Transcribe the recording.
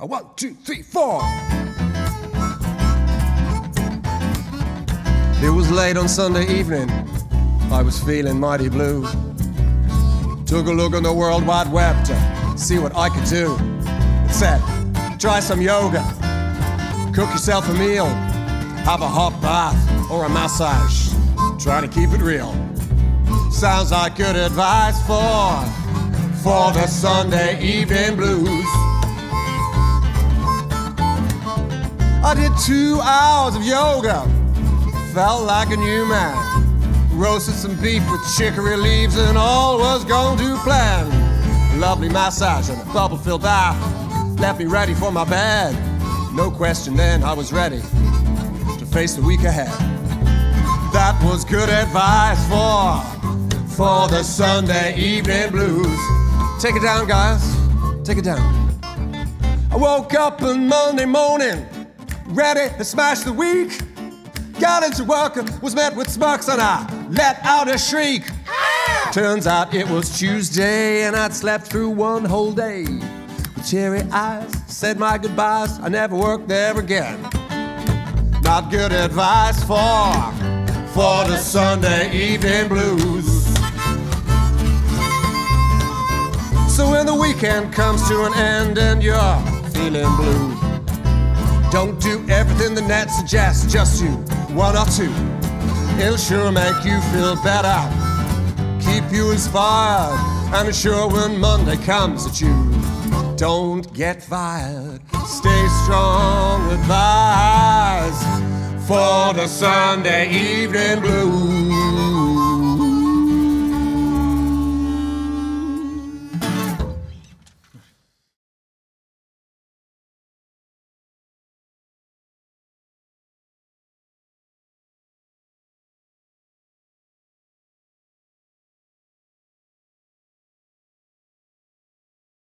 A one, two, three, four. It was late on Sunday evening. I was feeling mighty blue. Took a look on the World Wide Web to see what I could do. It said, try some yoga, cook yourself a meal, have a hot bath or a massage. Try to keep it real. Sounds like good advice for for the Sunday evening blues. Did two hours of yoga, felt like a new man. Roasted some beef with chicory leaves, and all was going to plan. Lovely massage and a bubble filled bath left me ready for my bed. No question then, I was ready to face the week ahead. That was good advice for for the Sunday evening blues. Take it down, guys. Take it down. I woke up on Monday morning, ready to smash the week. Got into work and was met with smirks, and I let out a shriek. Ah! Turns out it was Tuesday, and I'd slept through one whole day. With teary eyes, said my goodbyes. I never worked there again. Not good advice for for the Sunday evening blues. So when the weekend comes to an end and you're feeling blue, don't do everything the net suggests, just do one or two. It'll sure make you feel better, keep you inspired, and sure when Monday comes at you, don't get fired. Stay strong with advice for the Sunday evening blues.